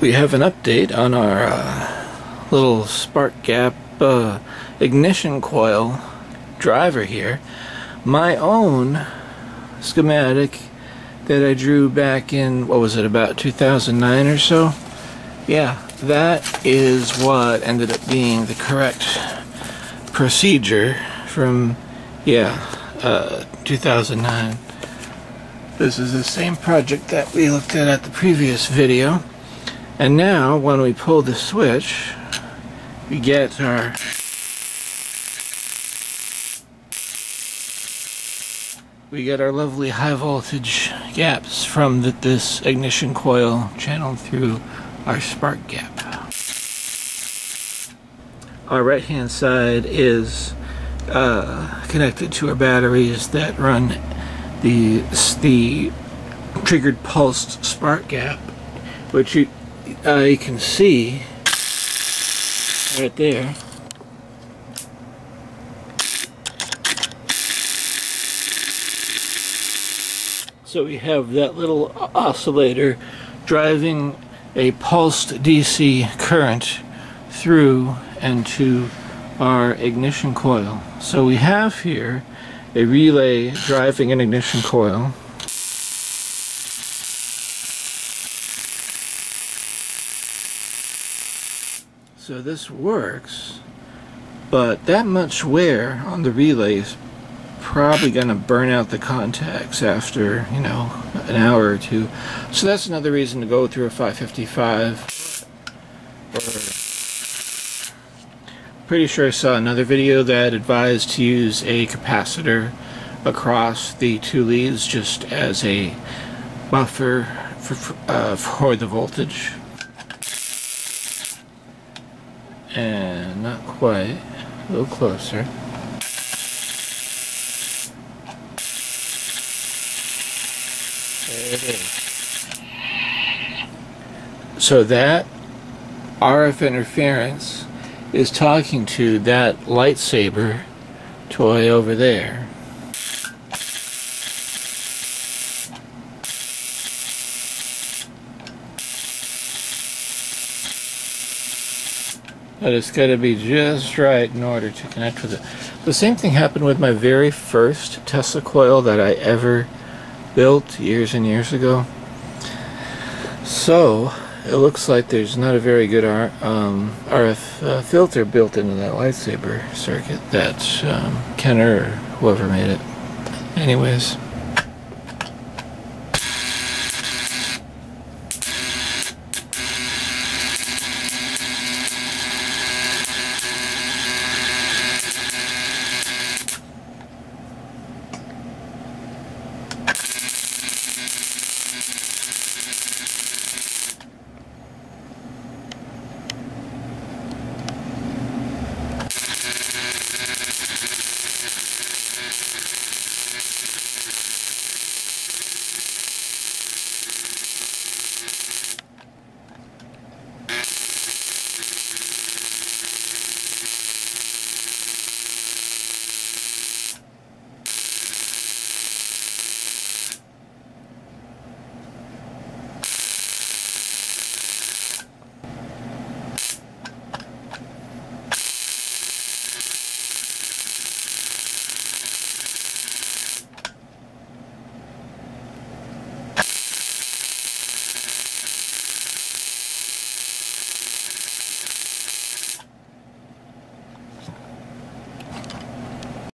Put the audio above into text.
we have an update on our uh, little spark gap uh, ignition coil driver here. My own schematic that I drew back in, what was it, about 2009 or so? Yeah, that is what ended up being the correct procedure from, yeah, uh, 2009. This is the same project that we looked at at the previous video. And now, when we pull the switch, we get our we get our lovely high voltage gaps from the, this ignition coil channeled through our spark gap. Our right hand side is uh, connected to our batteries that run the the triggered pulsed spark gap, which you uh, you can see right there. So we have that little oscillator driving a pulsed DC current through and to our ignition coil. So we have here a relay driving an ignition coil So this works, but that much wear on the relay is probably going to burn out the contacts after, you know, an hour or two. So that's another reason to go through a 555. Or pretty sure I saw another video that advised to use a capacitor across the two leads just as a buffer for, uh, for the voltage. And not quite. A little closer. There it is. So that RF interference is talking to that lightsaber toy over there. But it's got to be just right in order to connect with it. The same thing happened with my very first Tesla coil that I ever built years and years ago. So, it looks like there's not a very good R um, RF uh, filter built into that lightsaber circuit that um, Kenner or whoever made it. Anyways.